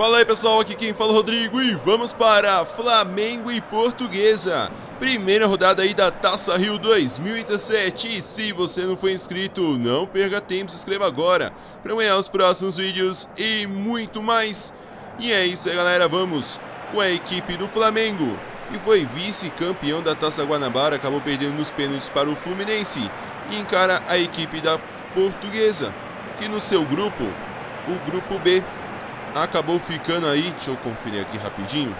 Fala aí pessoal, aqui quem fala é o Rodrigo e vamos para Flamengo e Portuguesa. Primeira rodada aí da Taça Rio 2017 e se você não foi inscrito, não perca tempo, se inscreva agora para ganhar os próximos vídeos e muito mais. E é isso aí galera, vamos com a equipe do Flamengo, que foi vice-campeão da Taça Guanabara, acabou perdendo nos pênaltis para o Fluminense e encara a equipe da Portuguesa, que no seu grupo, o grupo B, acabou ficando aí, deixa eu conferir aqui rapidinho,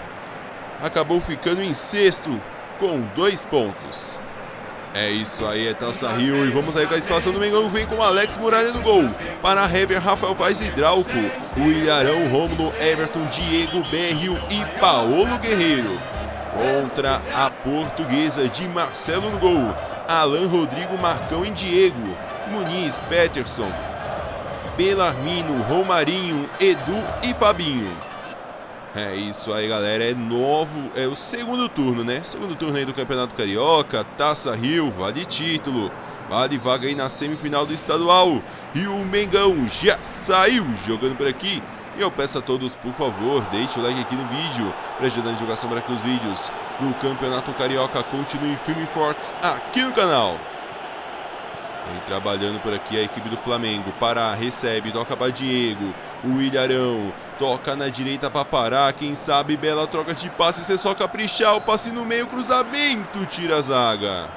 acabou ficando em sexto com dois pontos. É isso aí, é Taça Rio e vamos aí com a escalação do Mengão, vem com Alex Muralha no gol, para Heber, Rafael Vaz e Drauco, o Ilharão, Rômulo, Everton, Diego, Berrio e Paolo Guerreiro. Contra a portuguesa de Marcelo no gol, Alan Rodrigo, Marcão e Diego, Muniz, Peterson, Belarmino, Romarinho, Edu e Fabinho. É isso aí, galera. É novo, é o segundo turno, né? Segundo turno aí do Campeonato Carioca, Taça Rio, vale título, vale vaga aí na semifinal do estadual. E o Mengão já saiu jogando por aqui. E eu peço a todos, por favor, deixe o like aqui no vídeo para ajudar a divulgação para que os vídeos do Campeonato Carioca continuem firme e fortes aqui no canal. Vem trabalhando por aqui a equipe do Flamengo. Pará, recebe, toca para Diego. O Ilharão toca na direita para Pará. Quem sabe, bela troca de passe. Você só caprichar. O passe no meio, cruzamento, tira a zaga.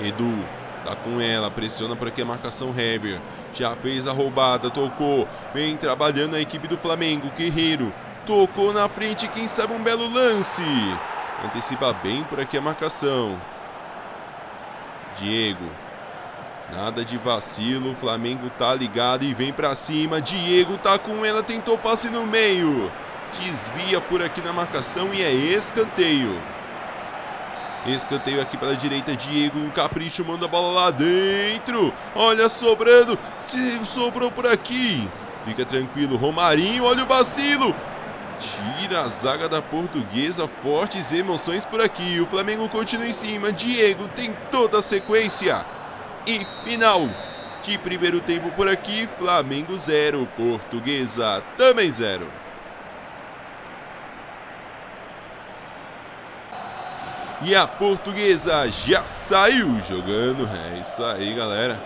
Edu tá com ela, pressiona por aqui a marcação Hever. Já fez a roubada, tocou. Vem trabalhando a equipe do Flamengo. Guerreiro tocou na frente. Quem sabe um belo lance. Antecipa bem por aqui a marcação. Diego. Nada de vacilo, o Flamengo tá ligado e vem para cima. Diego tá com ela, tentou passe no meio. Desvia por aqui na marcação e é escanteio. Escanteio aqui pela direita, Diego, um capricho, manda a bola lá dentro. Olha, sobrando, se sobrou por aqui. Fica tranquilo, Romarinho, olha o vacilo. Tira a zaga da portuguesa, fortes emoções por aqui. O Flamengo continua em cima. Diego tem toda a sequência. E final de primeiro tempo por aqui. Flamengo 0, portuguesa também 0. E a portuguesa já saiu jogando. É isso aí, galera.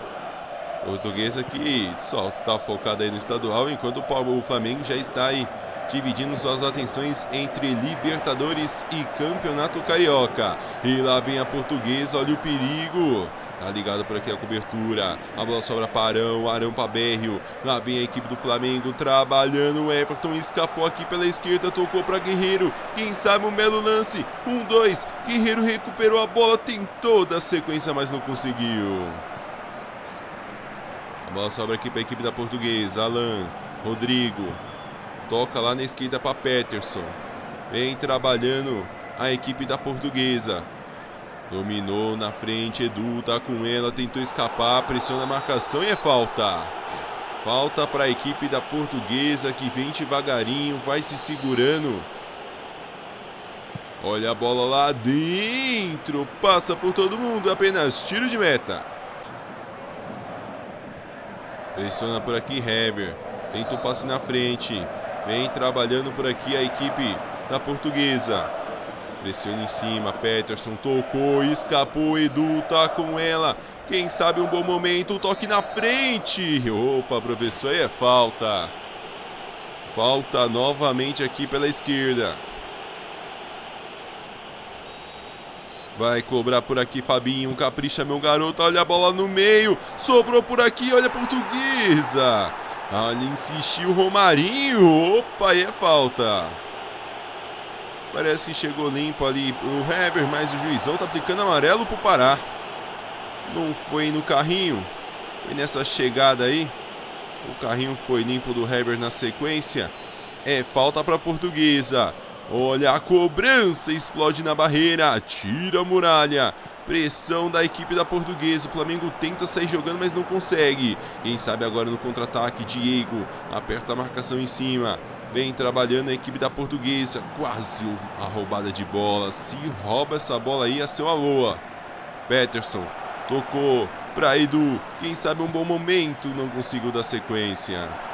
Portuguesa que só tá focada aí no estadual, enquanto o Flamengo já está aí dividindo suas atenções entre Libertadores e Campeonato Carioca. E lá vem a portuguesa, olha o perigo. Tá ligado por aqui a cobertura. A bola sobra para Arão, Arão para Berrio. Lá vem a equipe do Flamengo trabalhando. Everton escapou aqui pela esquerda, tocou para Guerreiro. Quem sabe um belo lance. Um, dois. Guerreiro recuperou a bola, tentou da sequência, mas não conseguiu. A bola sobra aqui para a equipe da Portuguesa. Alan, Rodrigo, Toca lá na esquerda para Peterson. Vem trabalhando a equipe da portuguesa. Dominou na frente, Edu tá com ela, tentou escapar, pressiona a marcação e é falta. Falta para a equipe da portuguesa que vem devagarinho, vai se segurando. Olha a bola lá dentro, passa por todo mundo, apenas tiro de meta. Pressiona por aqui Hever, tenta o passe na frente. Vem trabalhando por aqui a equipe da portuguesa. Pressiona em cima, Peterson tocou, escapou, Edu tá com ela. Quem sabe um bom momento, um toque na frente. Opa, professor, aí é falta. Falta novamente aqui pela esquerda. Vai cobrar por aqui Fabinho, capricha meu garoto, olha a bola no meio. Sobrou por aqui, olha a portuguesa. Ali insistiu o Romarinho. Opa, aí é falta. Parece que chegou limpo ali o Heber, mas o juizão tá aplicando amarelo pro Pará. Não foi no carrinho. Foi nessa chegada aí. O carrinho foi limpo do Heber na sequência. É falta para a portuguesa. Olha a cobrança, explode na barreira, tira a muralha. Pressão da equipe da portuguesa. O Flamengo tenta sair jogando, mas não consegue. Quem sabe agora no contra-ataque, Diego aperta a marcação em cima. Vem trabalhando a equipe da portuguesa. Quase a roubada de bola. Se rouba essa bola aí, ser uma boa. Peterson tocou para Edu. Quem sabe um bom momento, não conseguiu dar sequência.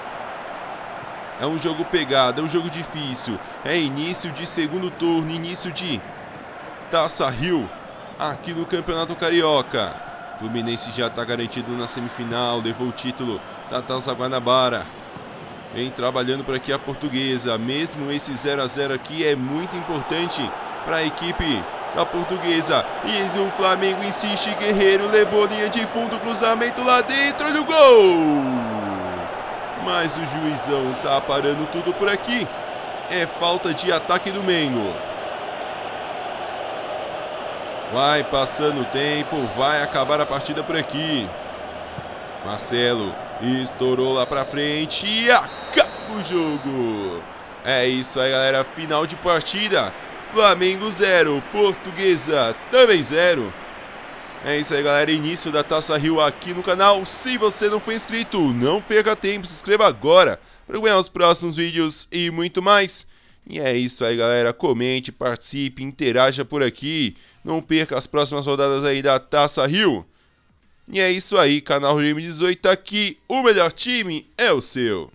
É um jogo pegado, é um jogo difícil. É início de segundo turno, início de Taça Rio aqui no Campeonato Carioca. Fluminense já está garantido na semifinal, levou o título da Taça Guanabara. Vem trabalhando por aqui a portuguesa. Mesmo esse 0 a 0 aqui é muito importante para a equipe da portuguesa. E o Flamengo insiste. Guerreiro levou linha de fundo, cruzamento lá dentro. Olha o gol! Mas o juizão tá parando tudo por aqui. É falta de ataque do Mengo. Vai passando o tempo, vai acabar a partida por aqui. Marcelo estourou lá pra frente e acaba o jogo. É isso aí, galera. Final de partida. Flamengo 0, Portuguesa também 0. É isso aí, galera. Início da Taça Rio aqui no canal. Se você não for inscrito, não perca tempo, se inscreva agora para ganhar os próximos vídeos e muito mais. E é isso aí, galera. Comente, participe, interaja por aqui. Não perca as próximas rodadas aí da Taça Rio. E é isso aí, canal Game 18 aqui. O melhor time é o seu.